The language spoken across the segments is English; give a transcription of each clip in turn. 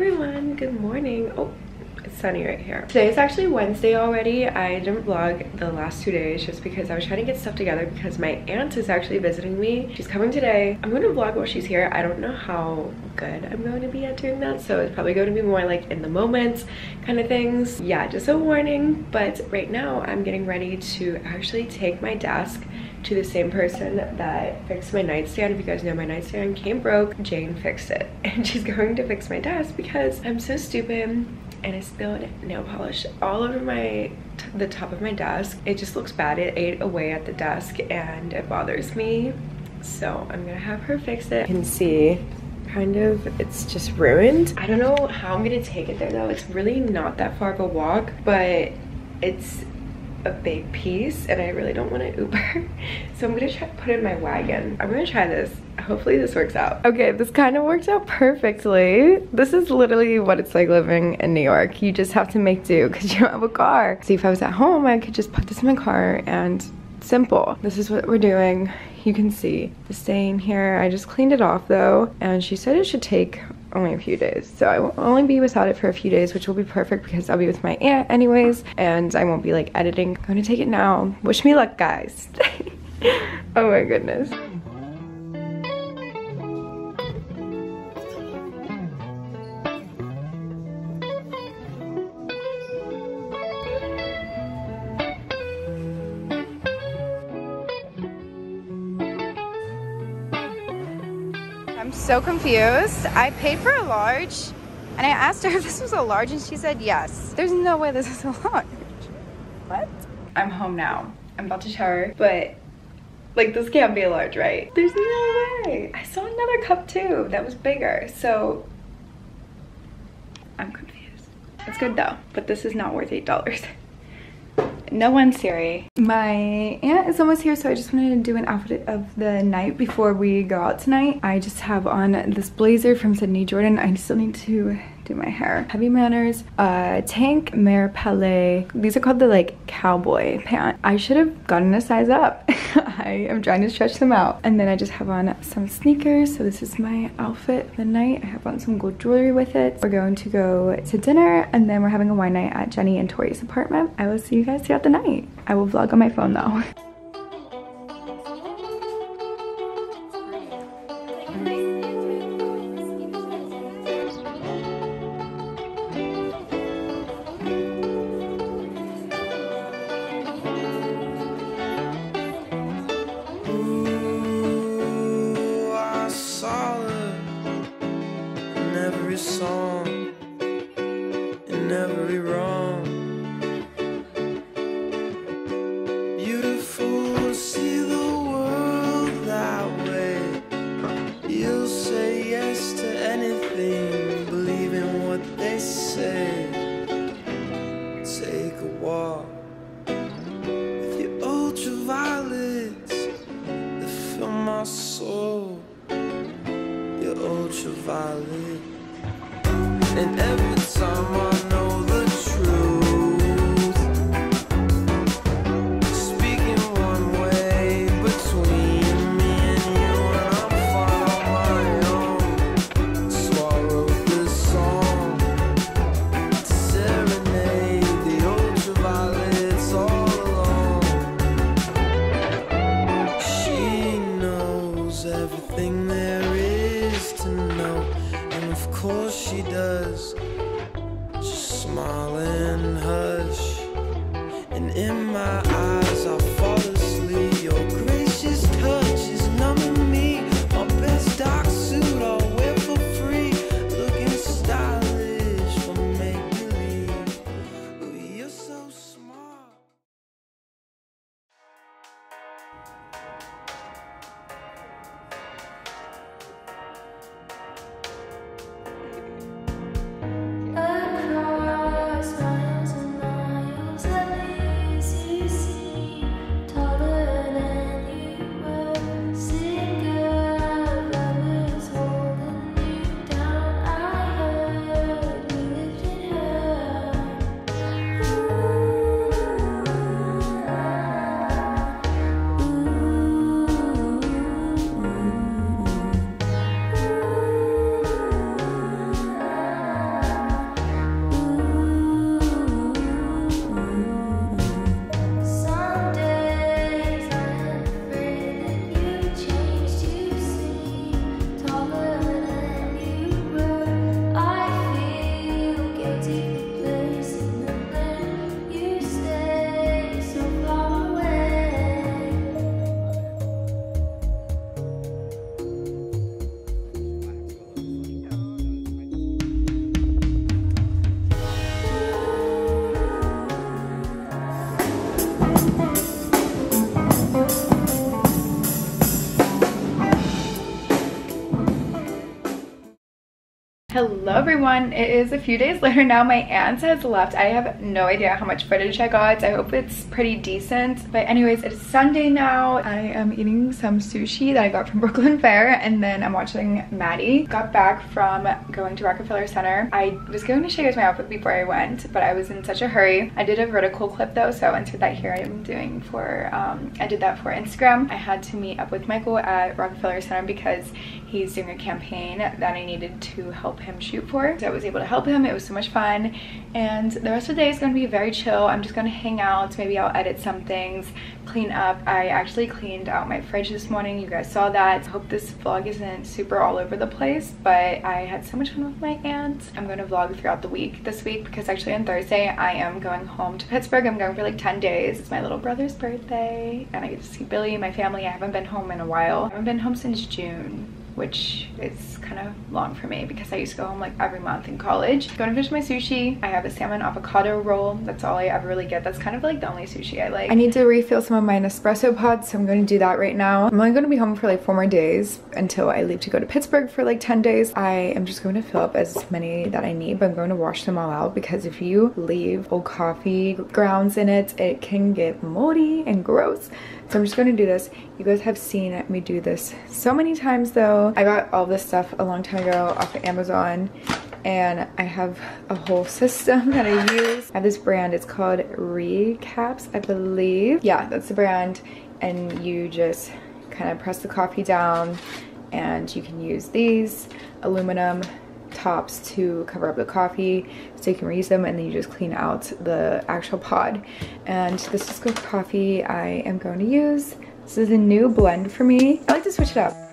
everyone, good morning. Oh, it's sunny right here. Today is actually Wednesday already. I didn't vlog the last two days just because I was trying to get stuff together because my aunt is actually visiting me. She's coming today. I'm going to vlog while she's here. I don't know how good I'm going to be at doing that, so it's probably going to be more like in the moment kind of things. Yeah, just a warning, but right now I'm getting ready to actually take my desk to the same person that fixed my nightstand. If you guys know my nightstand came broke, Jane fixed it. And she's going to fix my desk because I'm so stupid and I spilled nail polish all over my the top of my desk. It just looks bad. It ate away at the desk and it bothers me. So I'm gonna have her fix it. You can see kind of it's just ruined. I don't know how I'm gonna take it there though. It's really not that far of a walk, but it's a big piece and I really don't want to Uber. So I'm gonna try to put in my wagon. I'm gonna try this. Hopefully this works out. Okay, this kind of worked out perfectly. This is literally what it's like living in New York. You just have to make do because you don't have a car. See, if I was at home, I could just put this in my car and simple. This is what we're doing. You can see the stain here. I just cleaned it off though. And she said it should take only a few days. So I will only be without it for a few days, which will be perfect because I'll be with my aunt anyways, and I won't be like editing. I'm gonna take it now. Wish me luck, guys. oh my goodness. I'm so confused. I paid for a large and I asked her if this was a large and she said yes. There's no way this is a large. What? I'm home now. I'm about to shower, but like this can't be a large, right? There's no way. I saw another cup too that was bigger. So I'm confused. It's good though, but this is not worth $8. no one Siri. My aunt is almost here, so I just wanted to do an outfit of the night before we go out tonight. I just have on this blazer from Sydney Jordan. I still need to do my hair. Heavy Manners, uh, Tank, Mer Palais. These are called the like cowboy pant. I should have gotten a size up. I am trying to stretch them out. And then I just have on some sneakers. So this is my outfit for the night. I have on some gold jewelry with it. We're going to go to dinner and then we're having a wine night at Jenny and Tori's apartment. I will see you guys throughout the night. I will vlog on my phone though. You'll say yes to Hello everyone, it is a few days later now. My aunt has left. I have no idea how much footage I got. I hope it's pretty decent. But anyways, it's Sunday now. I am eating some sushi that I got from Brooklyn Fare and then I'm watching Maddie. Got back from going to Rockefeller Center. I was going to show you guys my outfit before I went, but I was in such a hurry. I did a vertical clip though, so I'll insert that here. I'm doing for, um, I did that for Instagram. I had to meet up with Michael at Rockefeller Center because he's doing a campaign that I needed to help him shoot for. So I was able to help him. It was so much fun. And the rest of the day is going to be very chill. I'm just going to hang out. Maybe I'll edit some things, clean up. I actually cleaned out my fridge this morning. You guys saw that. I hope this vlog isn't super all over the place, but I had so much fun with my aunt. I'm going to vlog throughout the week this week because actually on Thursday I am going home to Pittsburgh. I'm going for like 10 days. It's my little brother's birthday and I get to see Billy, and my family. I haven't been home in a while. I haven't been home since June which is kind of long for me because I used to go home like every month in college. Going to finish my sushi. I have a salmon avocado roll. That's all I ever really get. That's kind of like the only sushi I like. I need to refill some of my Nespresso pods, so I'm going to do that right now. I'm only going to be home for like four more days until I leave to go to Pittsburgh for like 10 days. I am just going to fill up as many that I need, but I'm going to wash them all out because if you leave old coffee grounds in it, it can get moldy and gross. So I'm just to do this. You guys have seen me do this so many times though. I got all this stuff a long time ago off of Amazon and I have a whole system that I use. I have this brand, it's called Recaps, I believe. Yeah, that's the brand. And you just kind of press the coffee down and you can use these aluminum tops to cover up the coffee so you can reuse them and then you just clean out the actual pod. And this is good coffee I am going to use. This is a new blend for me. I like to switch it up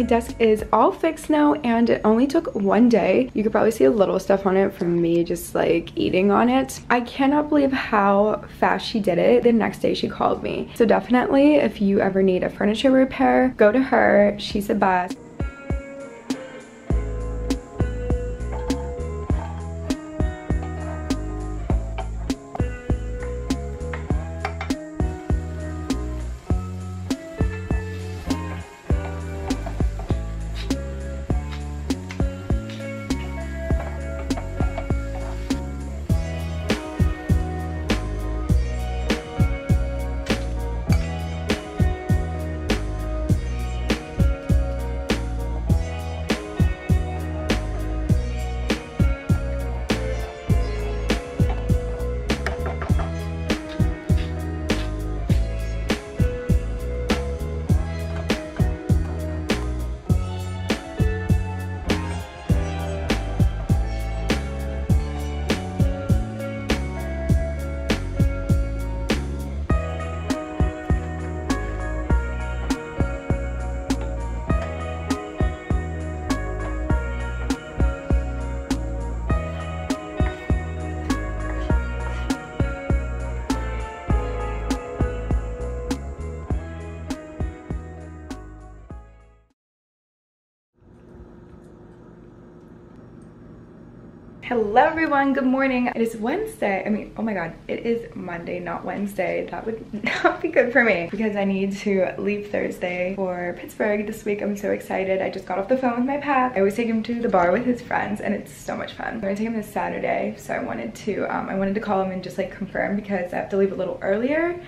my desk is all fixed now and it only took one day. You could probably see a little stuff on it from me just like eating on it. I cannot believe how fast she did it. The next day she called me. So definitely if you ever need a furniture repair, go to her. She's the best. Hello everyone, good morning. It is Wednesday. I mean, oh my God, it is Monday, not Wednesday. That would not be good for me because I need to leave Thursday for Pittsburgh this week. I'm so excited. I just got off the phone with my pap. I always take him to the bar with his friends and it's so much fun. I'm gonna take him this Saturday. So I wanted to, um, I wanted to call him and just like confirm because I have to leave a little earlier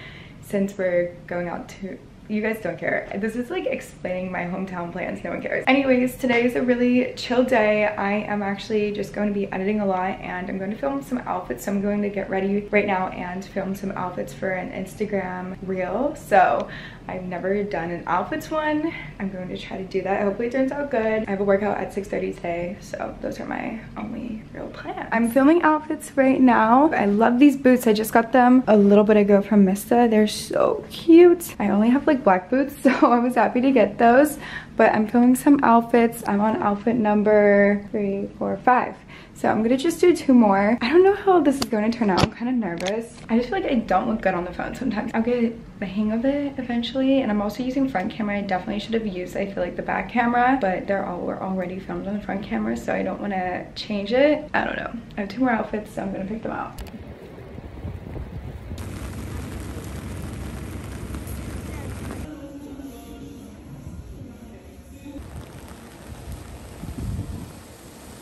since we're going out to you guys don't care. This is like explaining my hometown plans, no one cares. Anyways, today is a really chill day. I am actually just going to be editing a lot and I'm going to film some outfits. So I'm going to get ready right now and film some outfits for an Instagram reel. So I've never done an outfits one. I'm going to try to do that. Hopefully it turns out good. I have a workout at 6.30 today, so those are my only real plans. I'm filming outfits right now. I love these boots. I just got them a little bit ago from Miista. They're so cute. I only have like black boots, so I was happy to get those. but I'm filming some outfits. I'm on outfit number three, four, five. So I'm gonna just do two more. I don't know how this is going to turn out. I'm kind of nervous. I just feel like I don't look good on the phone sometimes. I'll get the hang of it eventually. And I'm also using front camera. I definitely should have used, I feel like, the back camera, but they're all were already filmed on the front camera, so I don't want to change it. I don't know. I have two more outfits, so I'm gonna pick them out.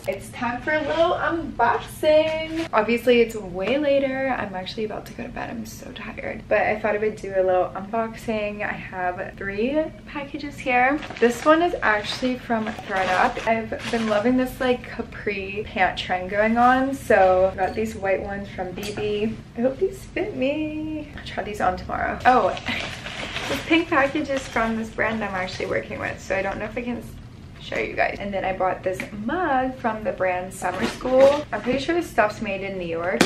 It's time for a little unboxing. Obviously, it's way later. I'm actually about to go to bed. I'm so tired. But I thought I would do a little unboxing. I have three packages here. This one is actually from thredUP. I've been loving this like capri pant trend going on. So I got these white ones from BB. I hope these fit me. I'll try these on tomorrow. Oh, this pink package is from this brand I'm actually working with. So I don't know if I can show you guys. And then I bought this mug from the brand Summer School. I'm pretty sure this stuff's made in New York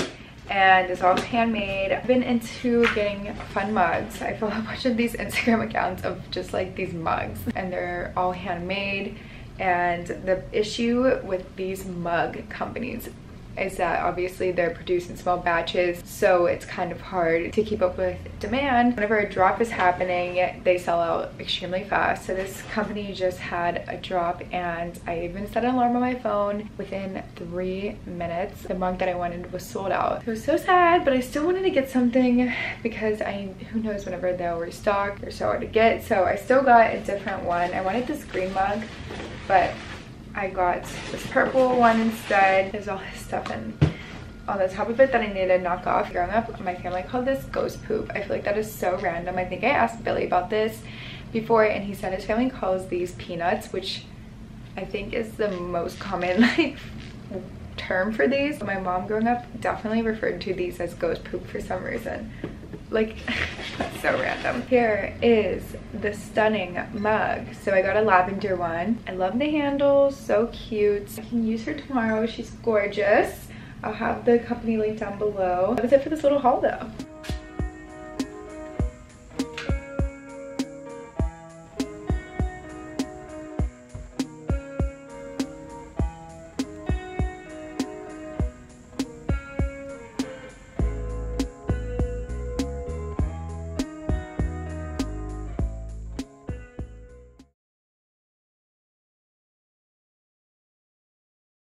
and it's all handmade. I've been into getting fun mugs. I follow a bunch of these Instagram accounts of just like these mugs and they're all handmade and the issue with these mug companies is that obviously they're produced in small batches so it's kind of hard to keep up with demand. Whenever a drop is happening they sell out extremely fast. So this company just had a drop and i even set an alarm on my phone within three minutes. The mug that i wanted was sold out. It was so sad but i still wanted to get something because i who knows whenever they'll restock they're so hard to get. So i still got a different one. I wanted this green mug but I got this purple one instead. There's all this stuff in on the top of it that I needed to knock off. Growing up, my family called this ghost poop. I feel like that is so random. I think I asked Billy about this before and he said his family calls these peanuts, which I think is the most common like term for these. My mom growing up definitely referred to these as ghost poop for some reason. Like, so random. Here is the stunning mug. So I got a lavender one. I love the handle, so cute. I can use her tomorrow. She's gorgeous. I'll have the company link down below. That was it for this little haul though.